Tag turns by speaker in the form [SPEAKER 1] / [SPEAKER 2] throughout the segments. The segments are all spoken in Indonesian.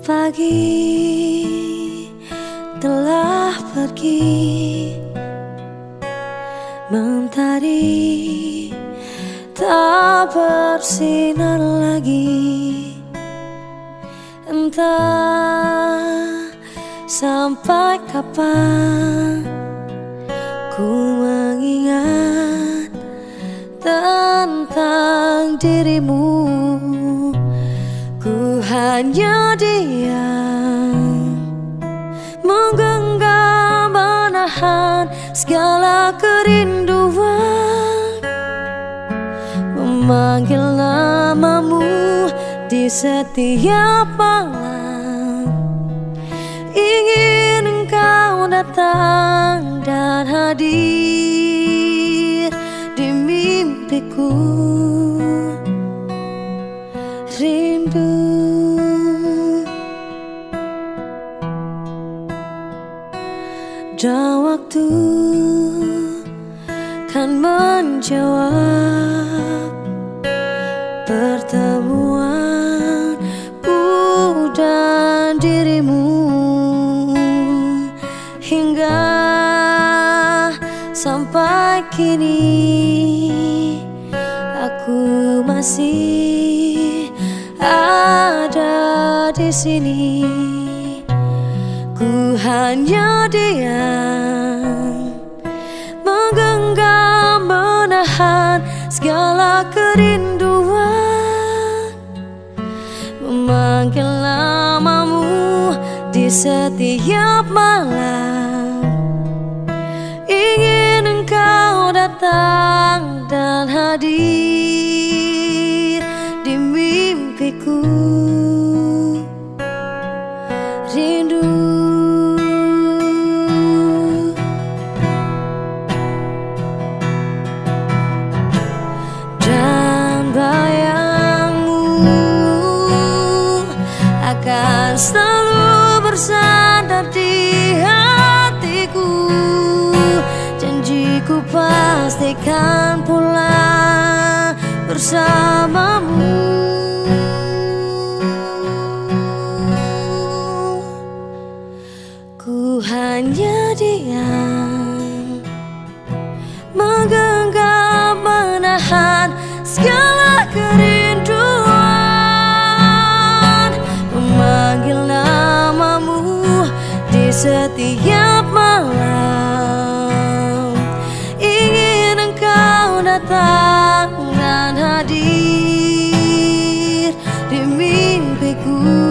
[SPEAKER 1] Pagi telah pergi. Mentari tak bersinar lagi. Entah sampai kapan Ku mengingat tentang dirimu. Ku hanya diam. Menggenggam menahan segala kerinduan. Memanggil namamu di setiap malam. Ingin engkau datang dan hadir rindu. Dan waktu kan menjawab Pertemuan ku dan dirimu Hingga sampai kini masih ada di sini. Ku hanya diam, menggenggam, menahan segala kerinduan, memanggil namamu di setiap malam. Ingin engkau datang dan hadir akan selalu bersandar di hatiku. Janjiku pastikan pulang bersamamu mimpiku dan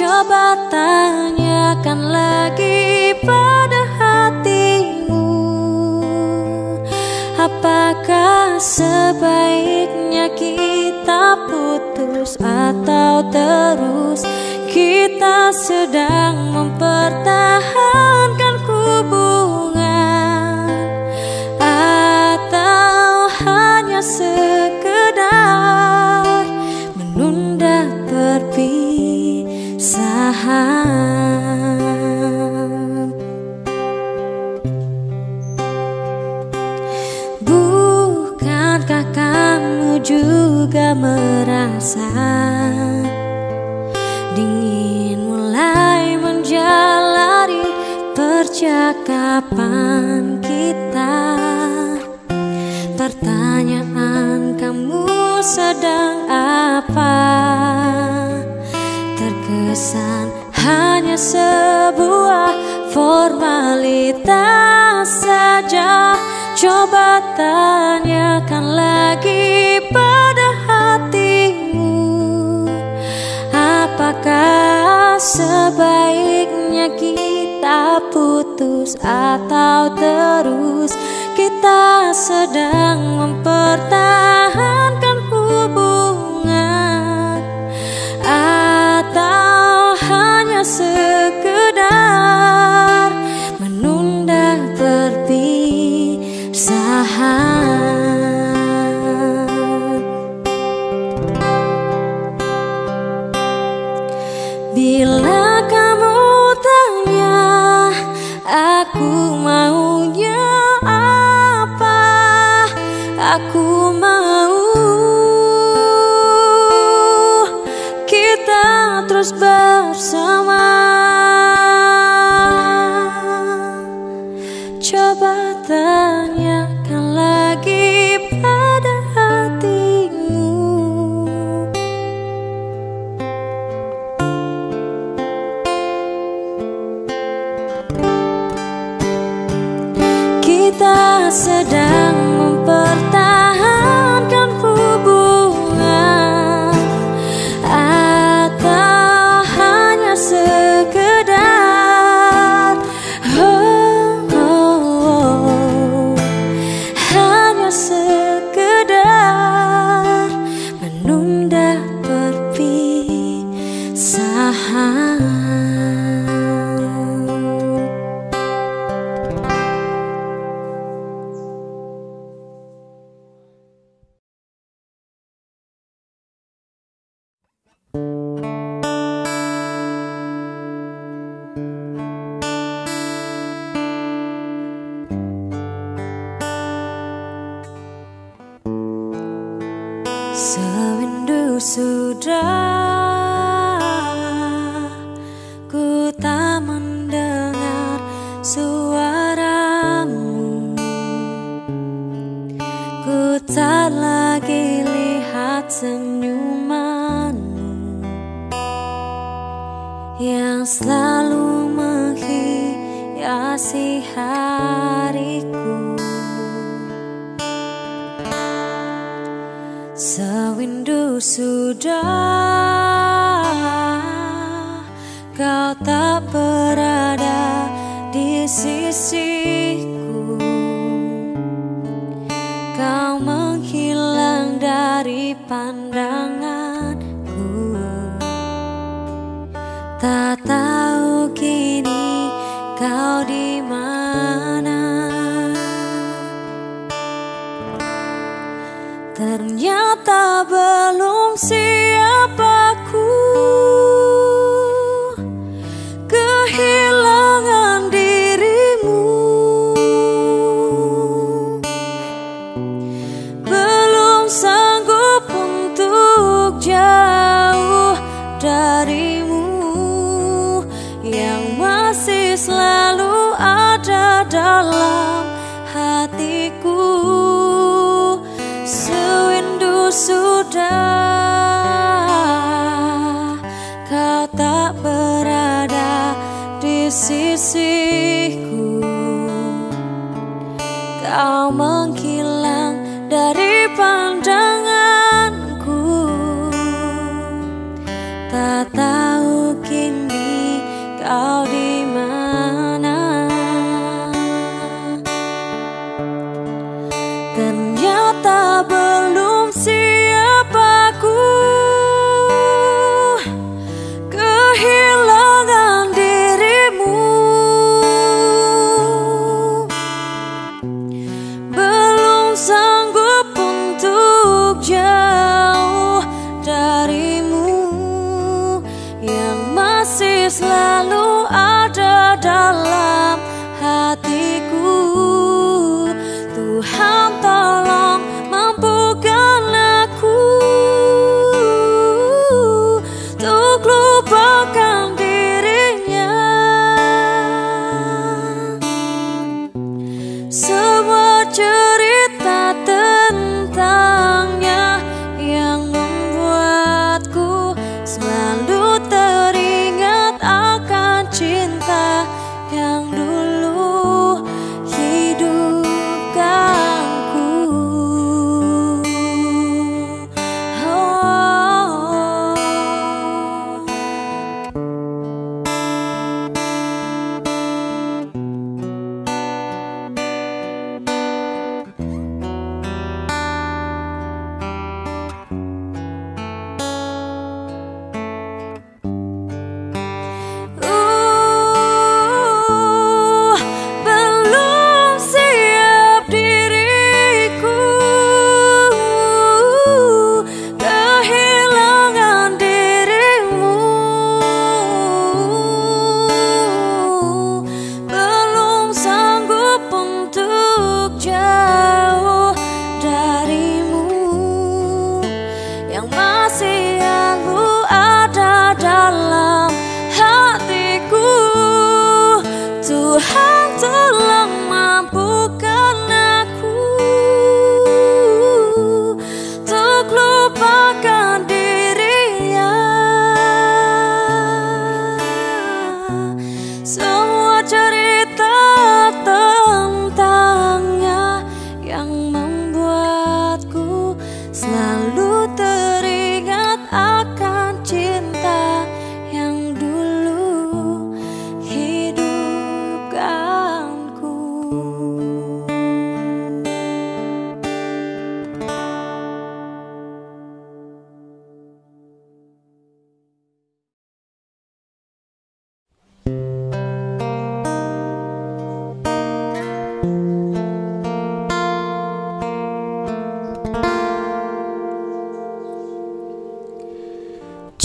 [SPEAKER 1] Coba tanyakan lagi pada hatimu. Apakah sebaiknya kita putus atau terus? Kita sedang mempertahankan rasa Dingin mulai menjalari percakapan kita. Pertanyaan kamu sedang apa? Terkesan hanya sebuah formalitas saja. Coba tanyakan lagi sebaiknya kita putus atau terus. Kita sedang mempertahankan Sewindu sudah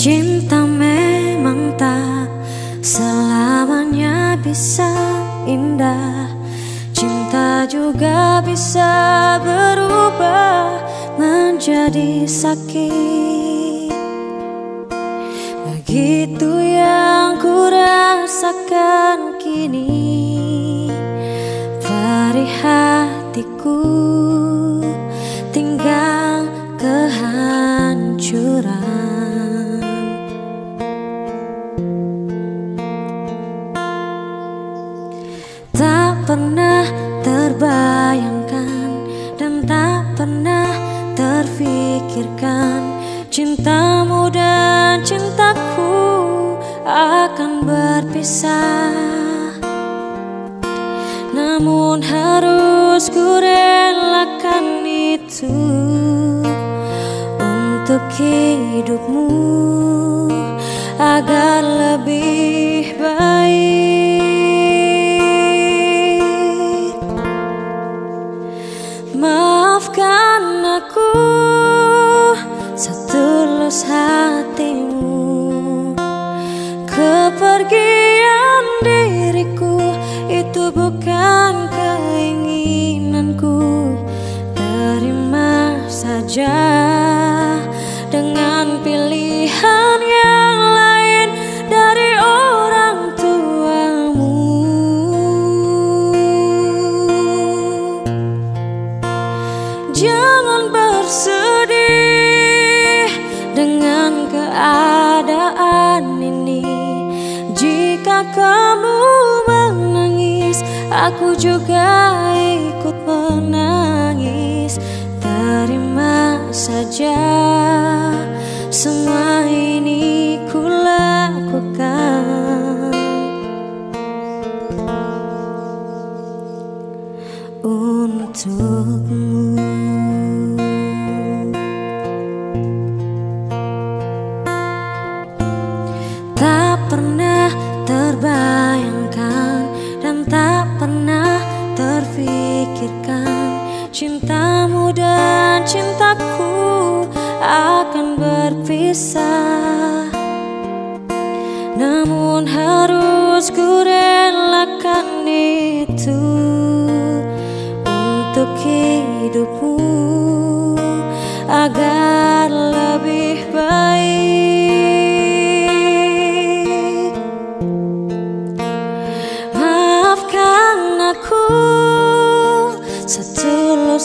[SPEAKER 1] Cinta memang tak selamanya bisa indah. Cinta juga bisa berubah menjadi sakit. Begitu yang ku rasakan kini Namun harus ku relakan itu Untuk hidupmu agar lebih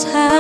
[SPEAKER 1] house.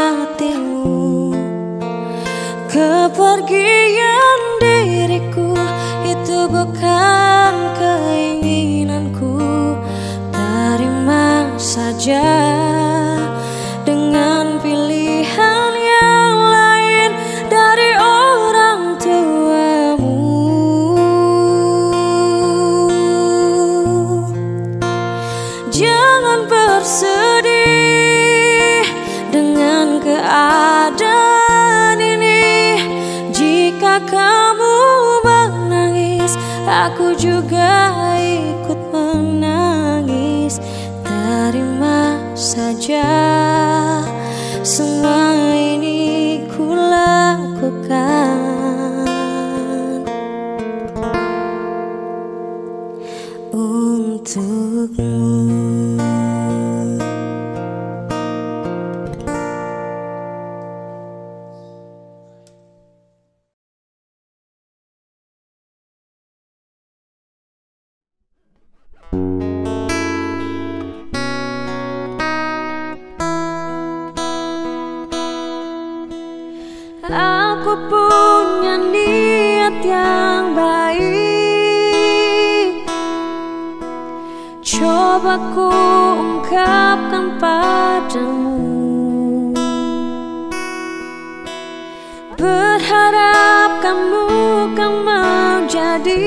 [SPEAKER 1] bukan menjadi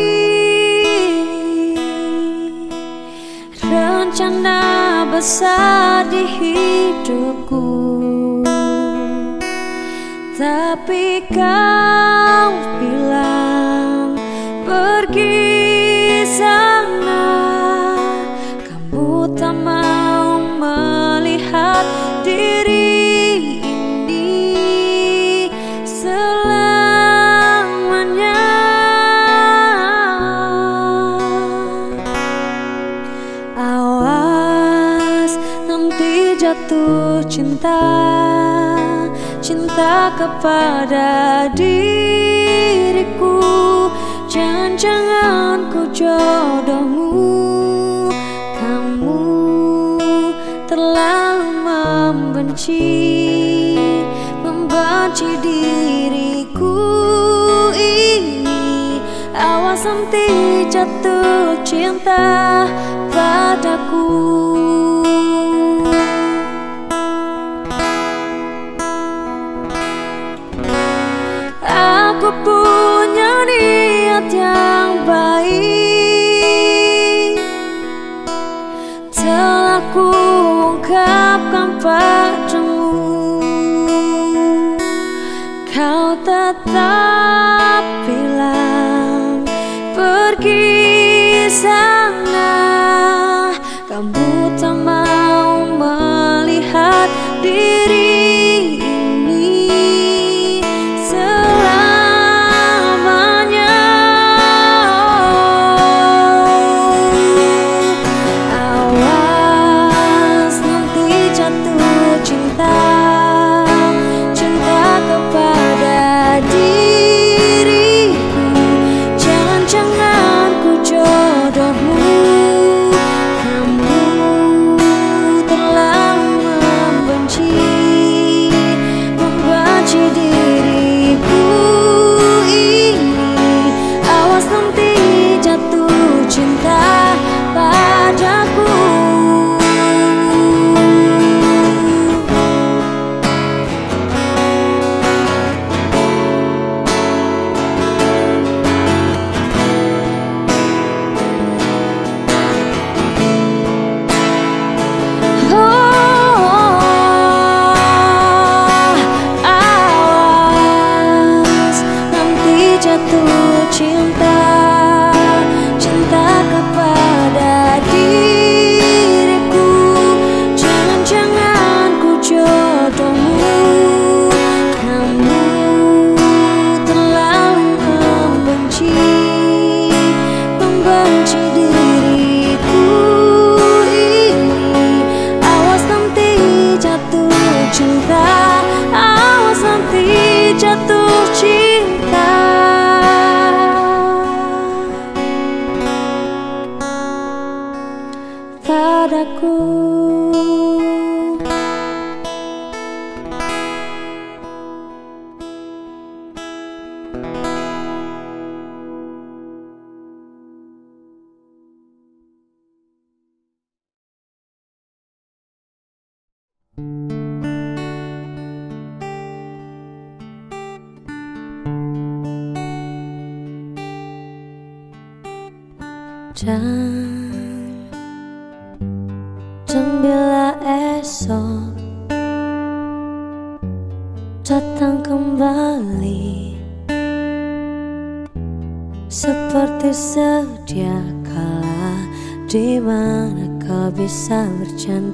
[SPEAKER 1] rencana besar di hidupku. Tapi kau kepada diriku. Jangan-jangan ku jodohmu. Kamu terlalu membenci Membenci diriku. Ini Awas nanti jatuh cinta padaku punya niat yang baik. Telah ku ungkapkan padamu Kau tetap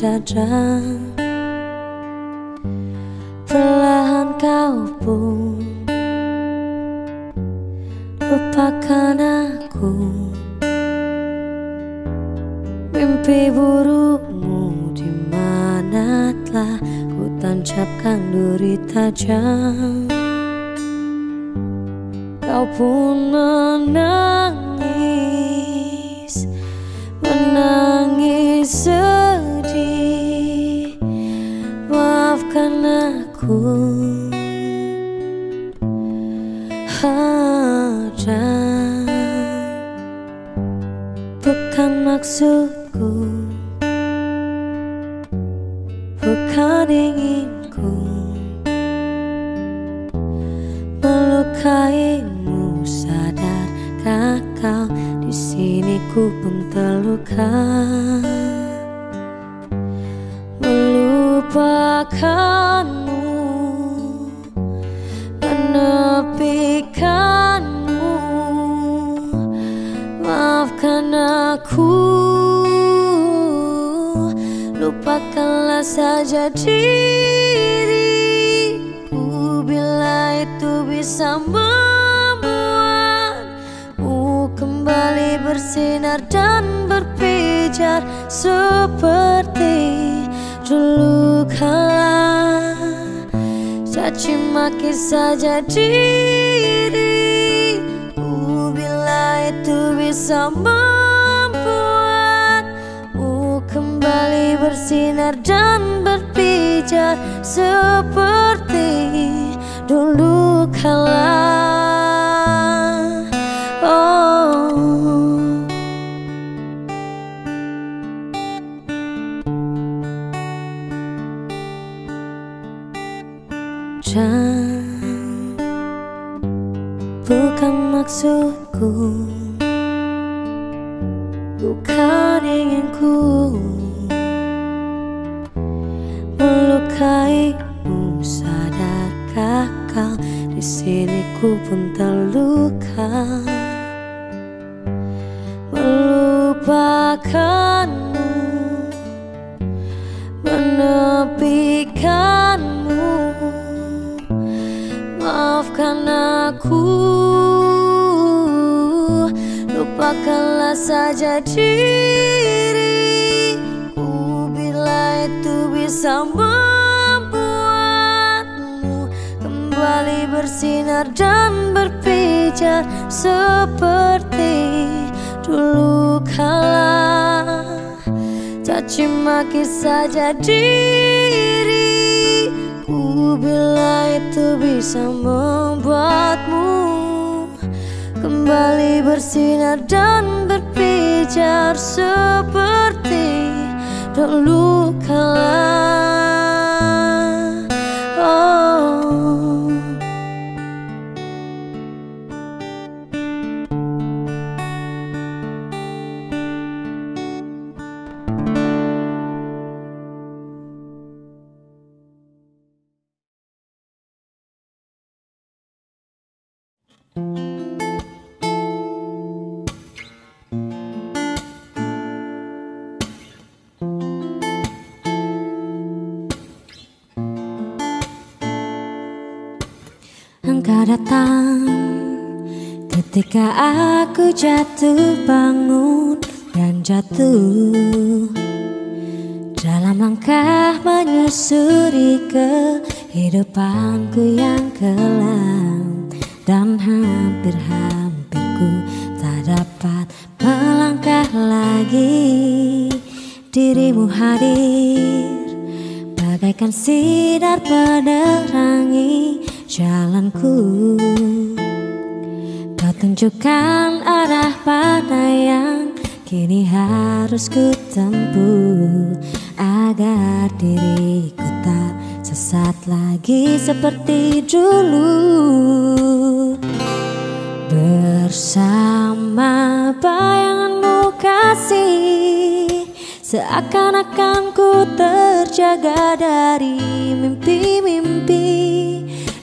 [SPEAKER 1] dan Perlahan kau pun Lupakan aku. Mimpi burukmu di mana telah ku tancapkan duri tajam Kau pun menangis Menangis aku hujan Bukan maksudku. Bukan inginku. Melukaimu Sadarkah kau? Di sini ku pun terluka saja diriku Bila itu bisa membuatmu Kembali bersinar dan berpijar Seperti dulu kala. Caci maki saja diriku Bila itu bisa membuatmu Kembali bersinar dan berpijar Seperti dulu kala. Oh. Engkau datang ketika aku jatuh bangun dan jatuh dalam langkah menyusuri kehidupanku yang kelam dan hampir-hampir ku tak dapat melangkah lagi. Dirimu hadir bagaikan sinar penerangi jalanku. Kau tunjukkan arah mana yang kini harus ku tempuh Agar diriku tak sesat lagi seperti dulu. Bersama bayanganmu kasih Seakan-akan ku terjaga dari mimpi-mimpi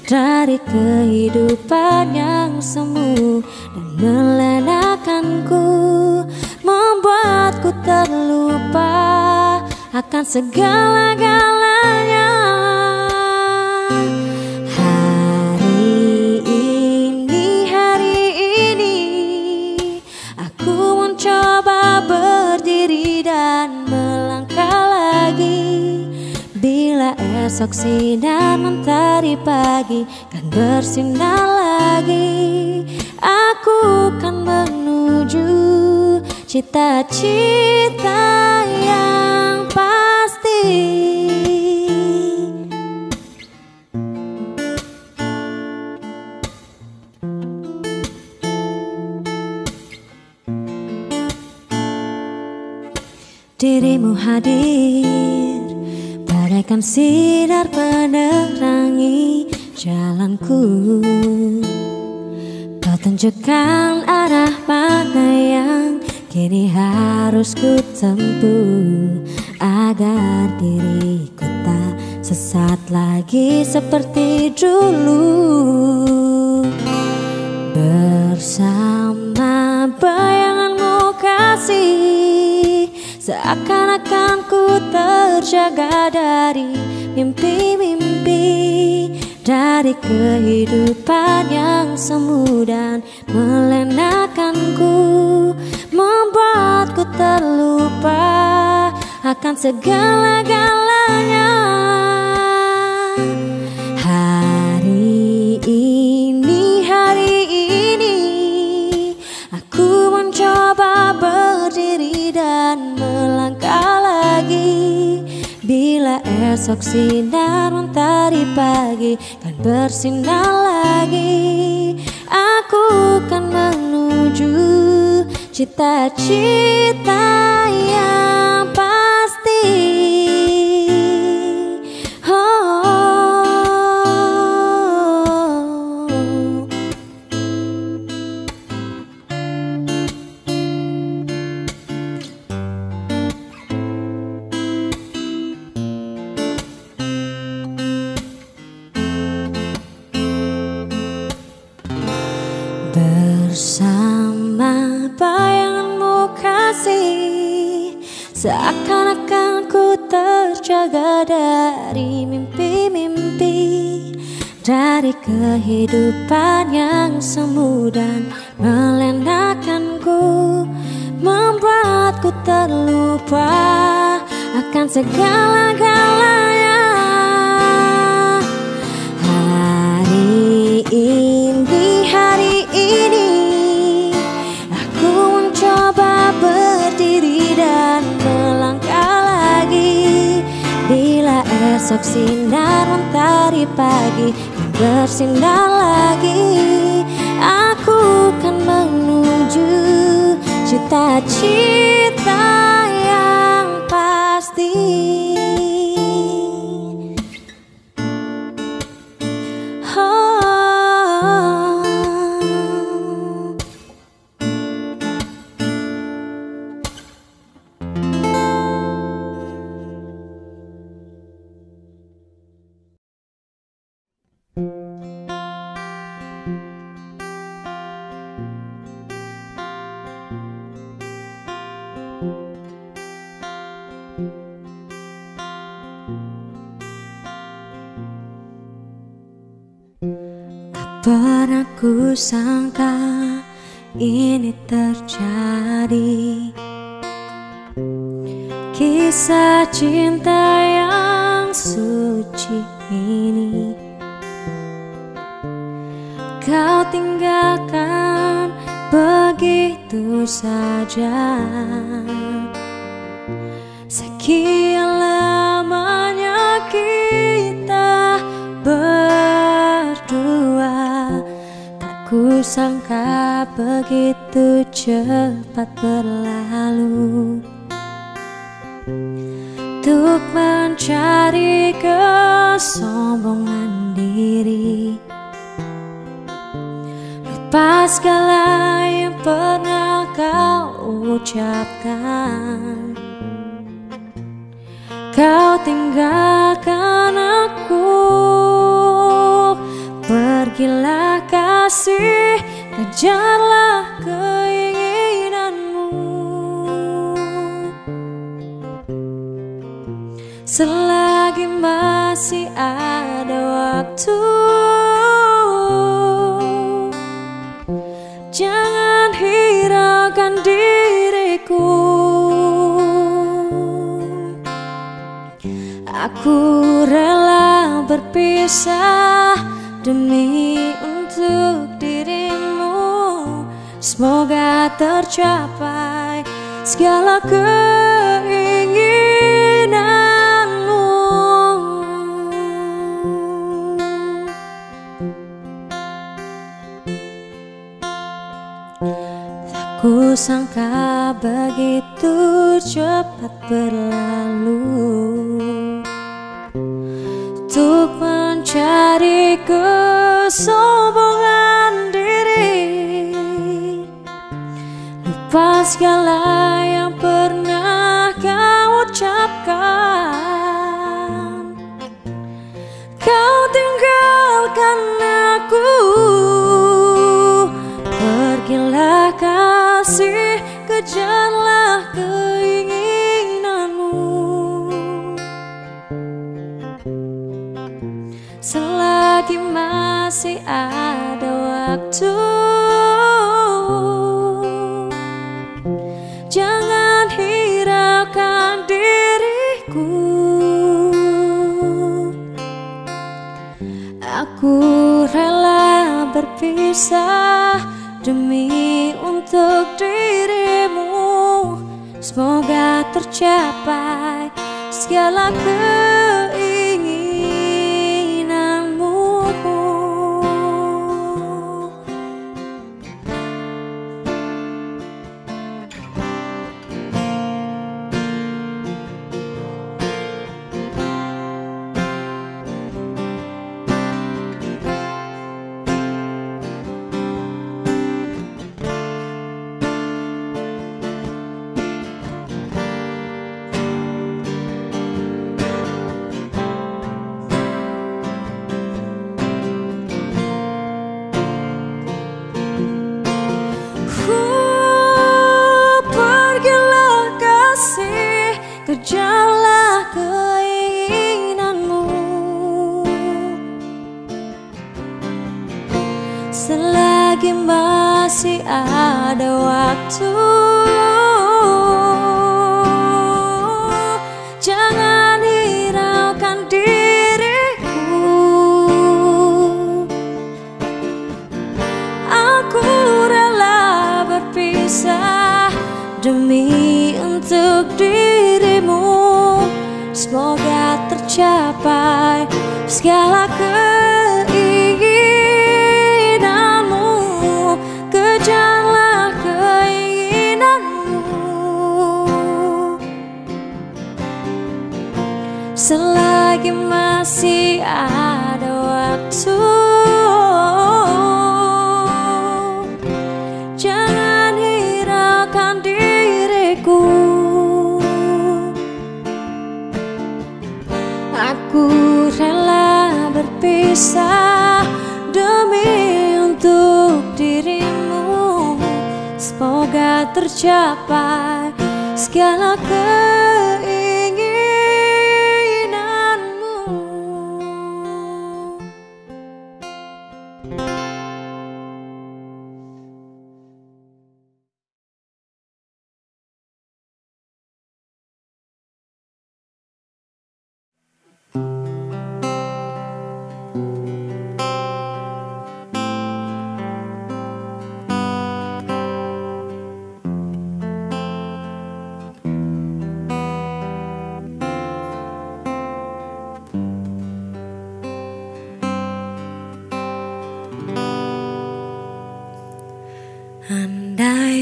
[SPEAKER 1] dari kehidupan yang semu dan melenakanku membuatku terlupa akan segala-galanya Esok sinar mentari pagi kan bersinar lagi. Aku kan menuju cita-cita yang pasti. Dirimu hadir Bagaikan sinar penerangi jalanku. Kau tunjukkan arah mana yang kini harus ku tempuh Agar diriku tak sesat lagi seperti dulu. Bersama bayanganmu kasih Seakan-akan ku terjaga dari mimpi-mimpi Dari kehidupan yang semu dan melenakanku Membuatku terlupa akan segala-galanya esok sinar mentari pagi Kan bersinar lagi. Aku kan menuju cita-cita yang pasti kehidupan sangka ini terjadi. Kisah cinta yang suci ini. Kau tinggalkan begitu saja. Sekian kusangka begitu cepat berlalu. Untuk mencari kesombongan diri Lupa segala yang pernah kau ucapkan. Kau tinggalkan aku Pergilah kasih Kejarlah keinginanmu. Selagi masih ada waktu Jangan hiraukan diriku. Aku rela berpisah demi untuk Semoga tercapai segala keinginanmu. Tak kusangka begitu cepat berlalu masih ada waktu. Jangan hiraukan diriku. Aku rela berpisah demi untuk dirimu. Semoga tercapai segala keinginanmu Demi untuk dirimu. Semoga tercapai segala keinginanmu. Kejarlah keinginanmu. Selagi masih ada tercapai. Segala keinginanmu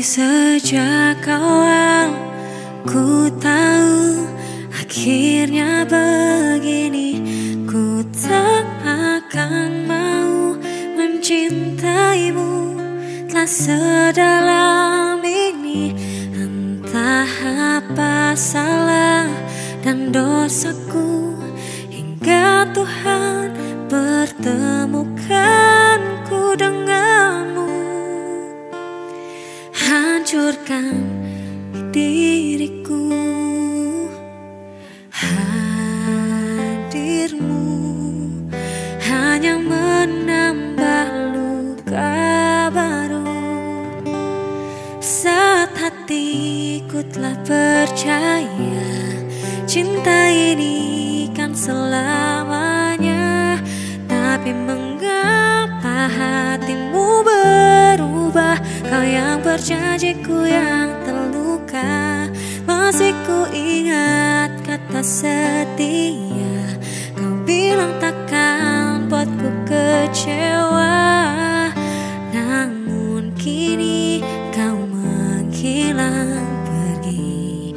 [SPEAKER 2] sejak awal ku tahu akhirnya begini. Ku tak akan mau mencintaimu Telah sedalam ini. Entah apa salah dan dosaku Hingga Tuhan pertemukanku hancurkan diriku. Hadirmu hanya menambah luka baru. Saat hatiku telah percaya cinta ini kan selamanya. Tapi mengapa hatimu Kau yang berjanjiku yang terluka. Masih ku ingat kata setia. Kau bilang takkan buatku kecewa. Namun kini kau menghilang pergi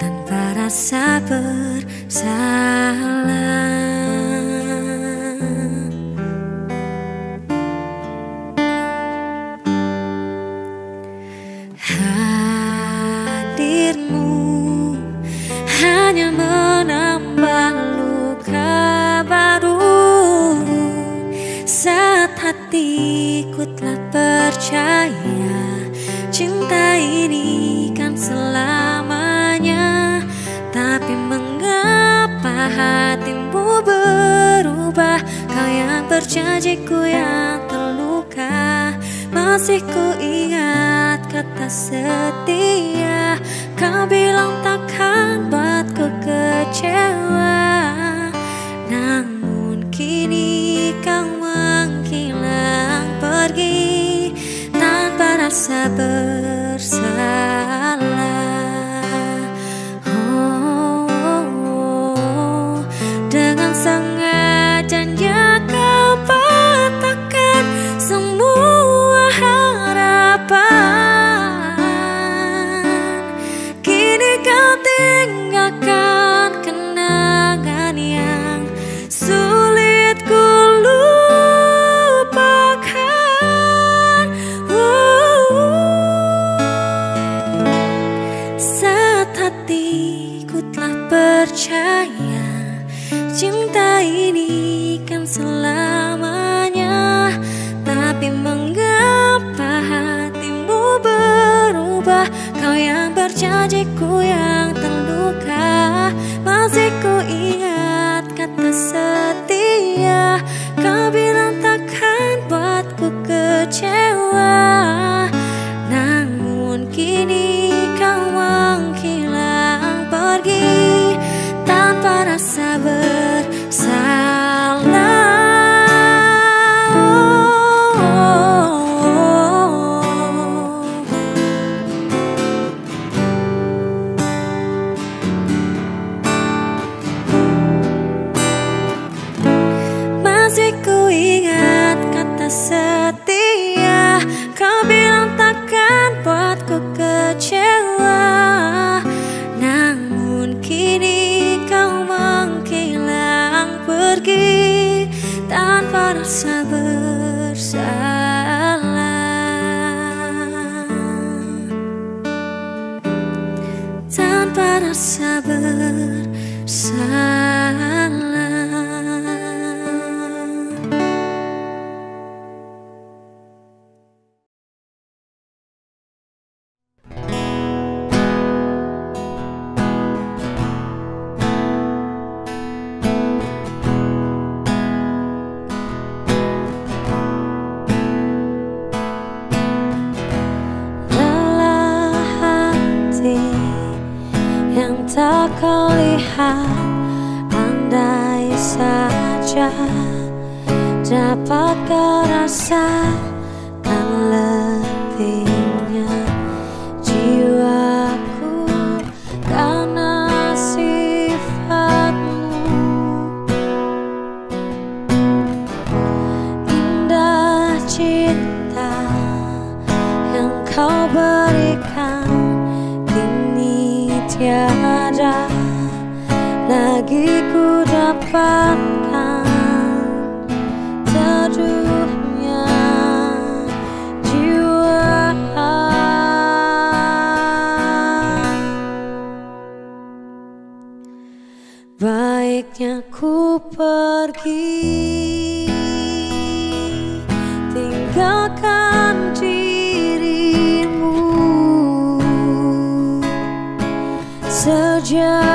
[SPEAKER 2] Tanpa rasa bersalah hatiku telah percaya cinta ini kan selamanya. Tapi mengapa hatimu berubah? Kau yang berjanjiku yang terluka. Masih ku ingat kata setia. Kau bilang takkan buatku kecewa. Namun Tanpa rasa kau
[SPEAKER 1] rasakan lebihnya jiwaku karena sifatmu. Indah cinta yang kau berikan kini tiada lagi ku dapat. pergi. Tinggalkan dirimu. Sejak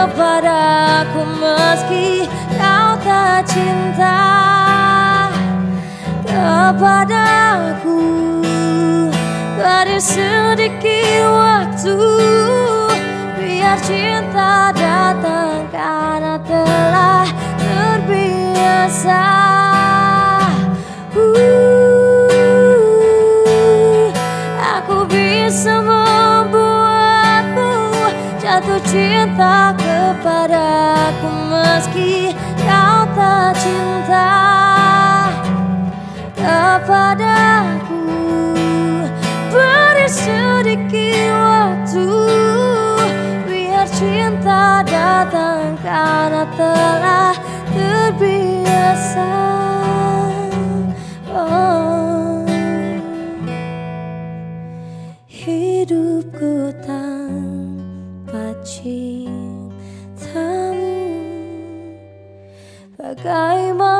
[SPEAKER 1] kepadaku meski kau tak cinta kepadaku. Beri sedikit waktu biar cinta datang karena telah terbiasa. Uh, aku bisa cinta kepadaku meski kau tak cinta. Kepadaku Beri sedikit waktu biar cinta datang karena telah terbiasa. Kay mga